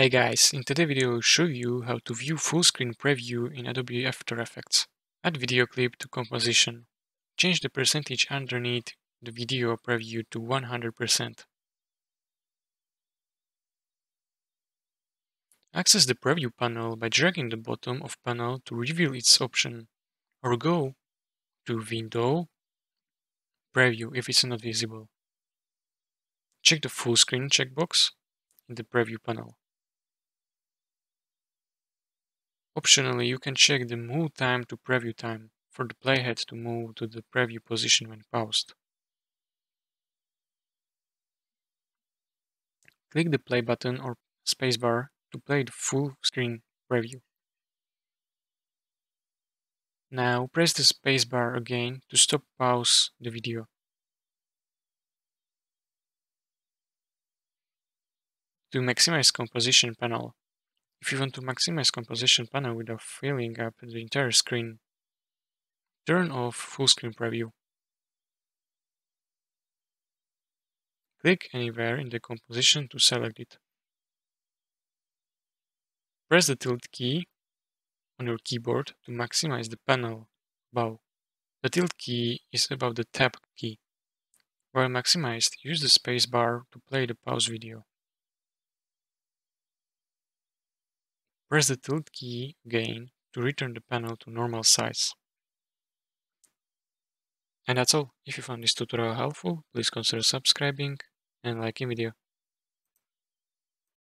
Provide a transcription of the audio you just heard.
Hey guys, in today's video I'll show you how to view full screen preview in Adobe After Effects. Add video clip to composition. Change the percentage underneath the video preview to 100%. Access the preview panel by dragging the bottom of panel to reveal its option, or go to Window, Preview if it's not visible. Check the full screen checkbox in the preview panel. Optionally, you can check the move time to preview time for the playhead to move to the preview position when paused. Click the play button or spacebar to play the full screen preview. Now press the spacebar again to stop pause the video. To maximize composition panel, if you want to maximize composition panel without filling up the entire screen, turn off full screen preview. Click anywhere in the composition to select it. Press the tilde key on your keyboard to maximize the panel bow. The tilde key is above the tab key. While maximized, use the spacebar to play the pause video. Press the tilde key again to return the panel to normal size. And that's all. If you found this tutorial helpful, please consider subscribing and liking video.